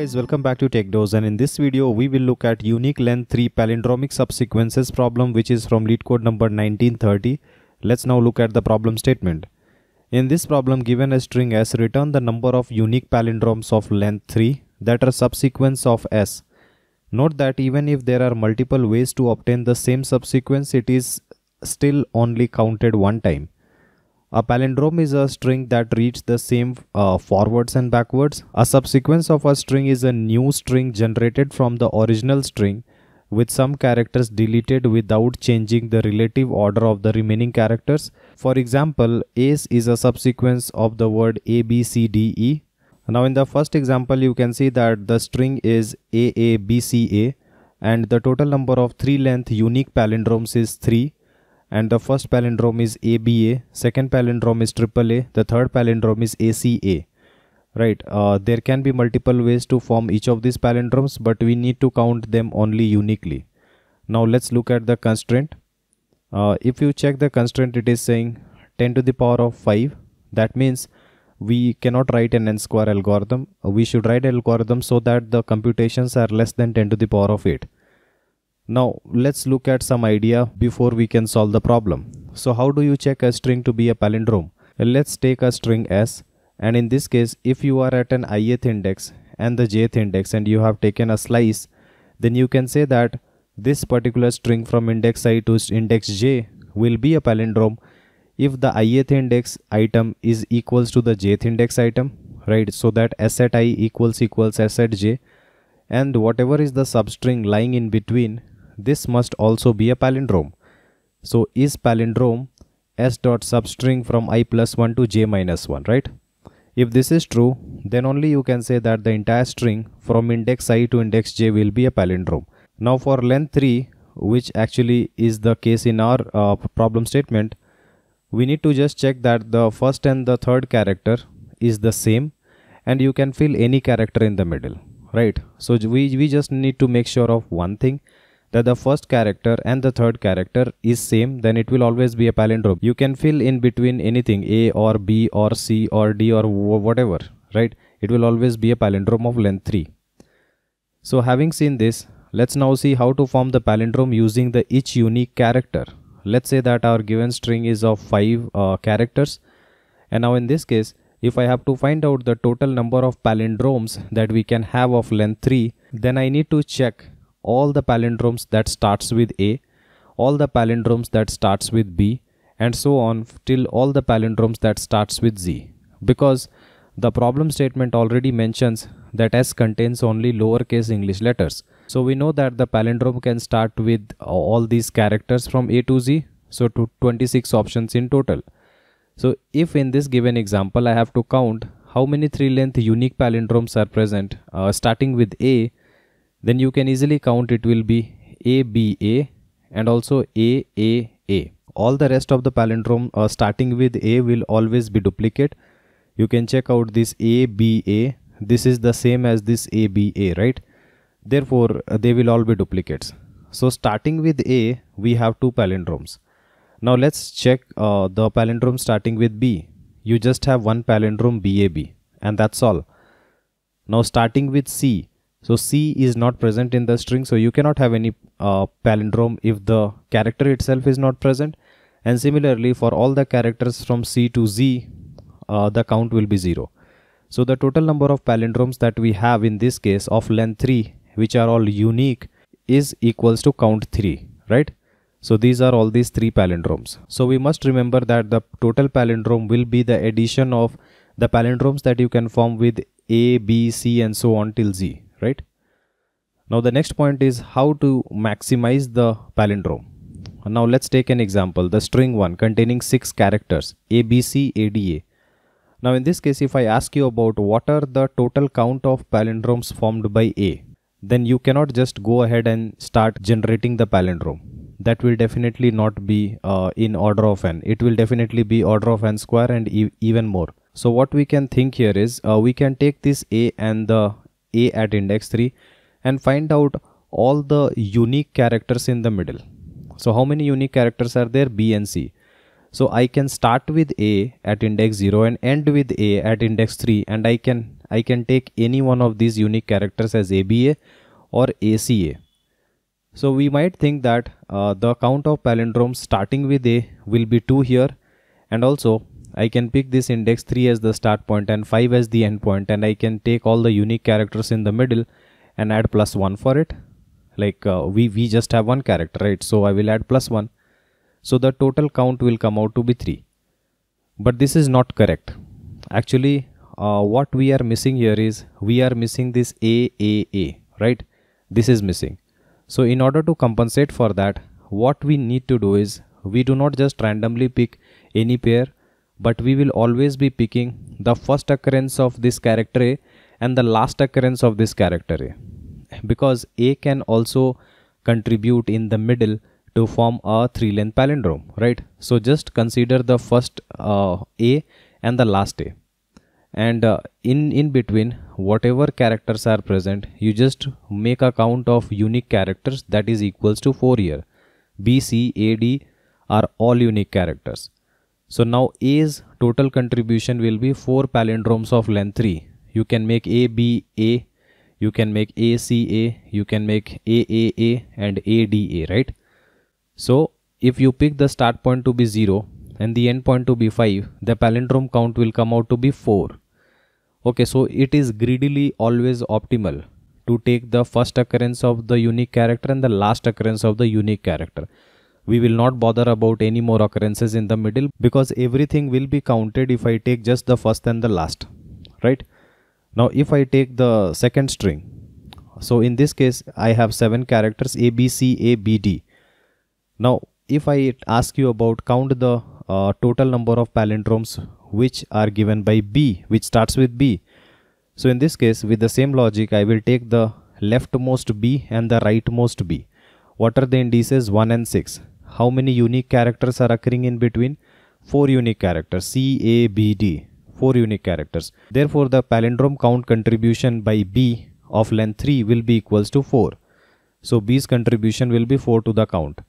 guys, welcome back to TechDose and in this video we will look at unique length 3 palindromic subsequences problem which is from LeetCode number 1930. Let's now look at the problem statement. In this problem given a string s return the number of unique palindromes of length 3 that are subsequence of s. Note that even if there are multiple ways to obtain the same subsequence it is still only counted one time. A palindrome is a string that reads the same uh, forwards and backwards. A subsequence of a string is a new string generated from the original string with some characters deleted without changing the relative order of the remaining characters. For example, ace is a subsequence of the word A, B, C, D, E. Now in the first example, you can see that the string is A, A, B, C, A and the total number of three length unique palindromes is 3 and the first palindrome is ABA, second palindrome is AAA, the third palindrome is ACA. Right, uh, there can be multiple ways to form each of these palindromes, but we need to count them only uniquely. Now let's look at the constraint. Uh, if you check the constraint, it is saying 10 to the power of 5. That means we cannot write an n square algorithm. We should write algorithm so that the computations are less than 10 to the power of 8. Now let's look at some idea before we can solve the problem. So how do you check a string to be a palindrome? Let's take a string s and in this case if you are at an ith index and the jth index and you have taken a slice then you can say that this particular string from index i to index j will be a palindrome if the ith index item is equals to the jth index item right so that s at i equals equals s at j and whatever is the substring lying in between this must also be a palindrome. So is palindrome s dot substring from i plus 1 to j minus 1, right? If this is true, then only you can say that the entire string from index i to index j will be a palindrome. Now for length 3, which actually is the case in our uh, problem statement, we need to just check that the first and the third character is the same and you can fill any character in the middle, right? So we, we just need to make sure of one thing that the first character and the third character is same then it will always be a palindrome. You can fill in between anything a or b or c or d or whatever right? It will always be a palindrome of length 3 so having seen this let's now see how to form the palindrome using the each unique character. Let's say that our given string is of 5 uh, characters. And now in this case if I have to find out the total number of palindromes that we can have of length 3 then I need to check all the palindromes that starts with A, all the palindromes that starts with B and so on till all the palindromes that starts with Z because the problem statement already mentions that S contains only lowercase English letters. So we know that the palindrome can start with all these characters from A to Z so to 26 options in total. So if in this given example I have to count how many three length unique palindromes are present uh, starting with A then you can easily count it will be ABA and also AAA. All the rest of the palindrome uh, starting with A will always be duplicate. You can check out this ABA. This is the same as this ABA, right? Therefore, uh, they will all be duplicates. So starting with A, we have two palindromes. Now let's check uh, the palindrome starting with B. You just have one palindrome BAB and that's all. Now starting with C, so C is not present in the string. So you cannot have any uh, palindrome if the character itself is not present. And similarly for all the characters from C to Z, uh, the count will be 0. So the total number of palindromes that we have in this case of length 3, which are all unique, is equals to count 3, right? So these are all these three palindromes. So we must remember that the total palindrome will be the addition of the palindromes that you can form with A, B, C and so on till Z right? Now the next point is how to maximize the palindrome. Now let's take an example the string one containing six characters abc ada now in this case if i ask you about what are the total count of palindromes formed by a then you cannot just go ahead and start generating the palindrome. That will definitely not be uh, in order of n. It will definitely be order of n square and e even more. So what we can think here is uh, we can take this a and the a at index 3 and find out all the unique characters in the middle. So how many unique characters are there? B and C. So I can start with A at index 0 and end with A at index 3 and I can I can take any one of these unique characters as ABA or ACA. So we might think that uh, the count of palindromes starting with A will be 2 here and also I can pick this index 3 as the start point and 5 as the end point and I can take all the unique characters in the middle and add plus 1 for it. Like uh, we we just have one character right? So I will add plus 1 so the total count will come out to be 3 but this is not correct. Actually uh, what we are missing here is we are missing this AAA right? This is missing. So in order to compensate for that, what we need to do is we do not just randomly pick any pair, but we will always be picking the first occurrence of this character A and the last occurrence of this character A. Because A can also contribute in the middle to form a three length palindrome, right? So just consider the first uh, A and the last A and uh, in in between whatever characters are present you just make a count of unique characters that is equals to 4 here b c a d are all unique characters so now a's total contribution will be 4 palindromes of length 3 you can make a b a. You can make a c a. You can make a a a and a d a right? So if you pick the start point to be 0 and the end point to be 5 the palindrome count will come out to be 4 okay so it is greedily always optimal to take the first occurrence of the unique character and the last occurrence of the unique character we will not bother about any more occurrences in the middle because everything will be counted if I take just the first and the last right now if I take the second string so in this case I have seven characters A B C A B D now if I ask you about count the uh, total number of palindromes which are given by B which starts with B. So in this case with the same logic I will take the leftmost B and the rightmost B. What are the indices 1 and 6? How many unique characters are occurring in between? 4 unique characters C, A, B, D. 4 unique characters. Therefore the palindrome count contribution by B of length 3 will be equals to 4. So B's contribution will be 4 to the count.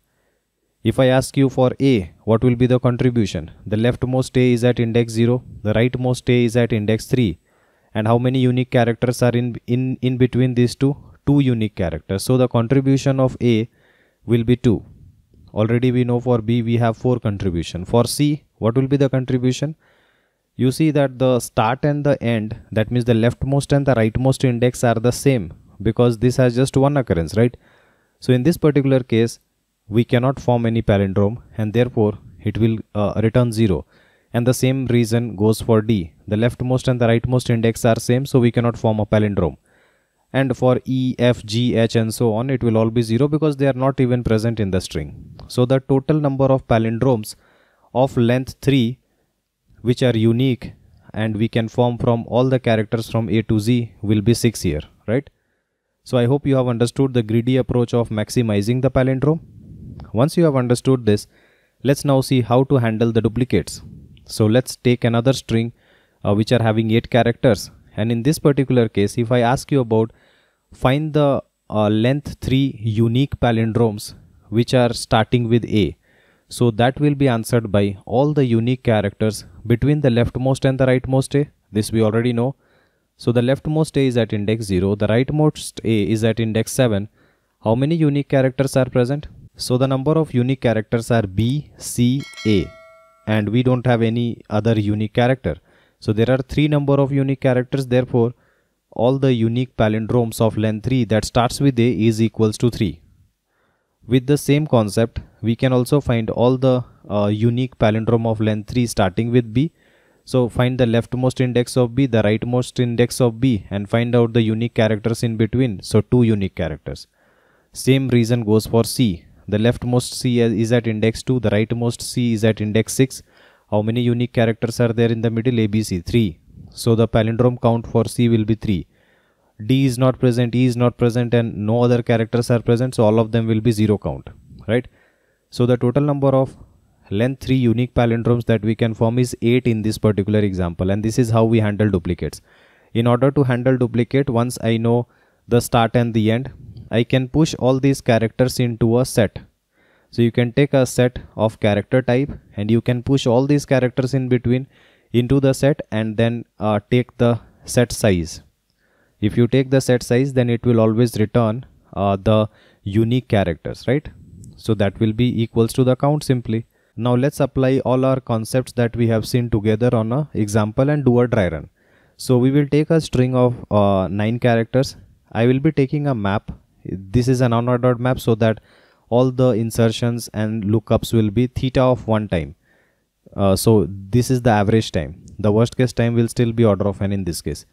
If I ask you for A, what will be the contribution? The leftmost A is at index 0, the rightmost A is at index 3. And how many unique characters are in, in, in between these two? Two unique characters. So the contribution of A will be 2. Already we know for B we have 4 contribution. For C, what will be the contribution? You see that the start and the end, that means the leftmost and the rightmost index are the same because this has just one occurrence, right? So in this particular case, we cannot form any palindrome and therefore it will uh, return 0 and the same reason goes for D. The leftmost and the rightmost index are same so we cannot form a palindrome. And for E, F, G, H and so on it will all be 0 because they are not even present in the string. So the total number of palindromes of length 3 which are unique and we can form from all the characters from A to Z will be 6 here, right? So I hope you have understood the greedy approach of maximizing the palindrome. Once you have understood this, let's now see how to handle the duplicates. So let's take another string uh, which are having 8 characters and in this particular case if I ask you about find the uh, length 3 unique palindromes which are starting with A. So that will be answered by all the unique characters between the leftmost and the rightmost A. This we already know. So the leftmost A is at index 0, the rightmost A is at index 7. How many unique characters are present? So the number of unique characters are B, C, A and we don't have any other unique character. So there are three number of unique characters therefore all the unique palindromes of length 3 that starts with A is equals to 3. With the same concept we can also find all the uh, unique palindrome of length 3 starting with B. So find the leftmost index of B, the rightmost index of B and find out the unique characters in between. So two unique characters. Same reason goes for C the leftmost C is at index 2 the rightmost C is at index 6 how many unique characters are there in the middle ABC 3 so the palindrome count for C will be 3 D is not present E is not present and no other characters are present so all of them will be 0 count right? So the total number of length 3 unique palindromes that we can form is 8 in this particular example and this is how we handle duplicates. In order to handle duplicate once I know the start and the end I can push all these characters into a set. So you can take a set of character type and you can push all these characters in between into the set and then uh, take the set size. If you take the set size then it will always return uh, the unique characters right? So that will be equals to the count simply. Now let's apply all our concepts that we have seen together on a example and do a dry run. So we will take a string of uh, 9 characters. I will be taking a map. This is an unordered map so that all the insertions and lookups will be theta of one time uh, so this is the average time. The worst case time will still be order of n in this case.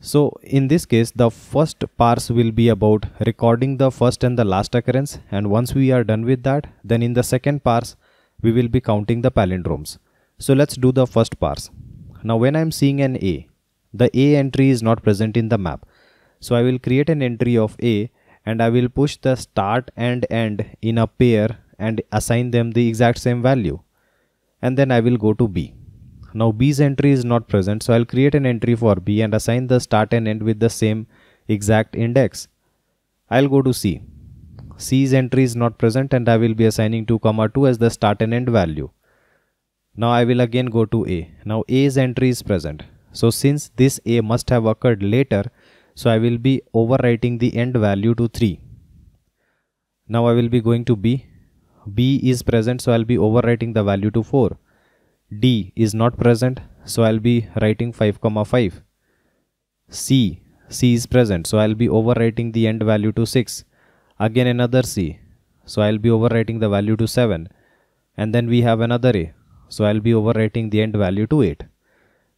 So in this case the first parse will be about recording the first and the last occurrence and once we are done with that then in the second parse we will be counting the palindromes. So let's do the first parse. Now when i'm seeing an a the a entry is not present in the map. So I will create an entry of A and I will push the start and end in a pair and assign them the exact same value. And then I will go to B. Now B's entry is not present so I'll create an entry for B and assign the start and end with the same exact index. I'll go to C. C's entry is not present and I will be assigning 2 comma 2 as the start and end value. Now I will again go to A. Now A's entry is present. So since this A must have occurred later, so I will be overwriting the end value to 3. Now I will be going to B. B is present so I'll be overwriting the value to 4. D is not present so I'll be writing 5 comma 5. C C is present so I'll be overwriting the end value to 6. Again another C so I'll be overwriting the value to 7 and then we have another A so I'll be overwriting the end value to 8.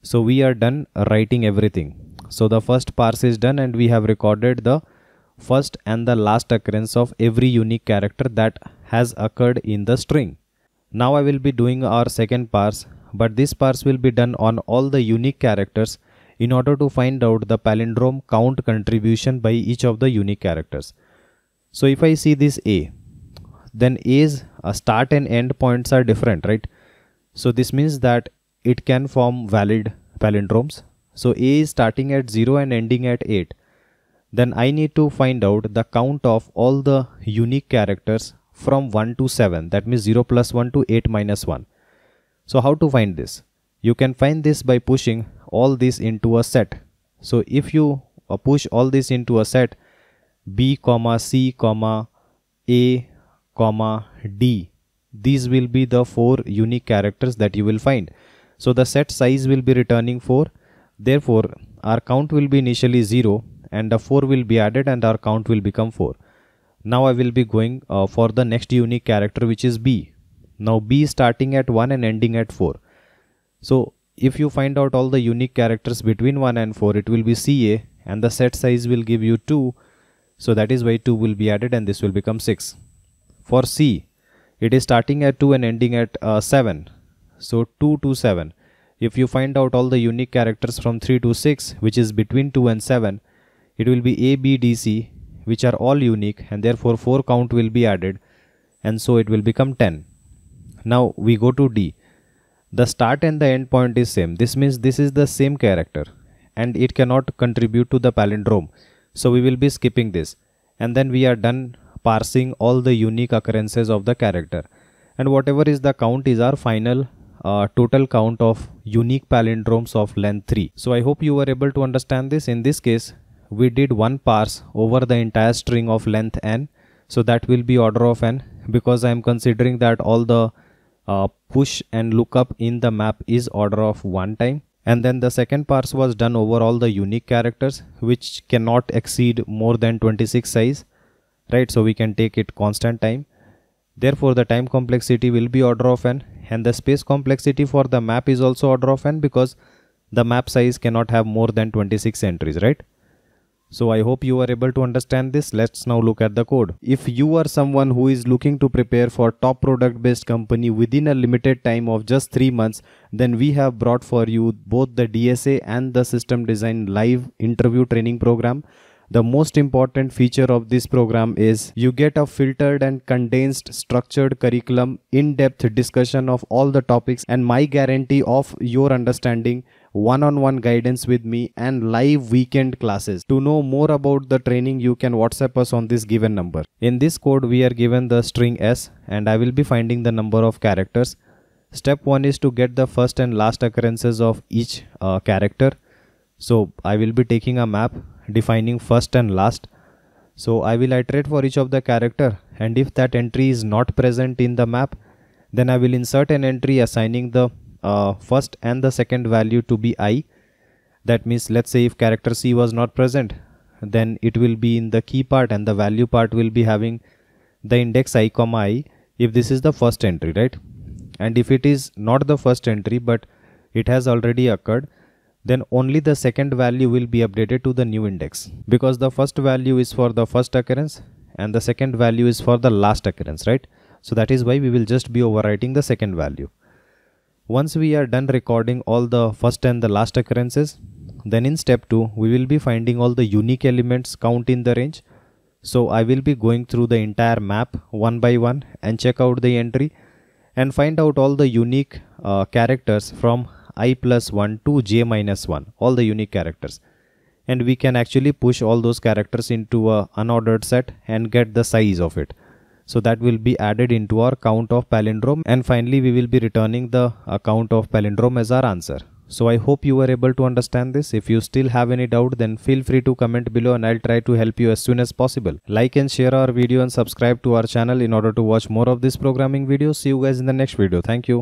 So we are done writing everything. So the first parse is done and we have recorded the first and the last occurrence of every unique character that has occurred in the string. Now I will be doing our second parse but this parse will be done on all the unique characters in order to find out the palindrome count contribution by each of the unique characters. So if I see this A, then A's uh, start and end points are different, right? So this means that it can form valid palindromes so A is starting at 0 and ending at 8. Then I need to find out the count of all the unique characters from 1 to 7. That means 0 plus 1 to 8 minus 1. So how to find this? You can find this by pushing all this into a set. So if you uh, push all this into a set B comma C comma A comma D these will be the four unique characters that you will find. So the set size will be returning 4 Therefore, our count will be initially 0 and the 4 will be added and our count will become 4. Now I will be going uh, for the next unique character which is B. Now B starting at 1 and ending at 4. So if you find out all the unique characters between 1 and 4 it will be CA and the set size will give you 2. So that is why 2 will be added and this will become 6. For C it is starting at 2 and ending at uh, 7. So 2 to 7 if you find out all the unique characters from 3 to 6 which is between 2 and 7 it will be A, B, D, C which are all unique and therefore 4 count will be added and so it will become 10. Now we go to D. The start and the end point is same. This means this is the same character and it cannot contribute to the palindrome. So we will be skipping this and then we are done parsing all the unique occurrences of the character and whatever is the count is our final uh, total count of unique palindromes of length 3. So I hope you were able to understand this. In this case, we did one parse over the entire string of length n. So that will be order of n because I am considering that all the uh, push and lookup in the map is order of one time. And then the second parse was done over all the unique characters which cannot exceed more than 26 size. Right, so we can take it constant time. Therefore, the time complexity will be order of n and the space complexity for the map is also order of n because the map size cannot have more than 26 entries right so i hope you are able to understand this. Let's now look at the code. If you are someone who is looking to prepare for top product based company within a limited time of just 3 months then we have brought for you both the dsa and the system design live interview training program the most important feature of this program is you get a filtered and condensed structured curriculum, in-depth discussion of all the topics and my guarantee of your understanding one-on-one guidance with me and live weekend classes. To know more about the training you can WhatsApp us on this given number. In this code we are given the string s and I will be finding the number of characters. Step 1 is to get the first and last occurrences of each uh, character. So I will be taking a map defining first and last. So I will iterate for each of the character and if that entry is not present in the map then I will insert an entry assigning the uh, first and the second value to be i. That means let's say if character c was not present then it will be in the key part and the value part will be having the index i comma i if this is the first entry right? And if it is not the first entry but it has already occurred then only the second value will be updated to the new index. Because the first value is for the first occurrence and the second value is for the last occurrence right? So that is why we will just be overwriting the second value. Once we are done recording all the first and the last occurrences, then in step 2 we will be finding all the unique elements count in the range. So I will be going through the entire map one by one and check out the entry and find out all the unique uh, characters from i plus 1 to j minus 1 all the unique characters and we can actually push all those characters into a unordered set and get the size of it so that will be added into our count of palindrome and finally we will be returning the count of palindrome as our answer. So I hope you were able to understand this. If you still have any doubt then feel free to comment below and I'll try to help you as soon as possible. Like and share our video and subscribe to our channel in order to watch more of these programming videos. See you guys in the next video. Thank you.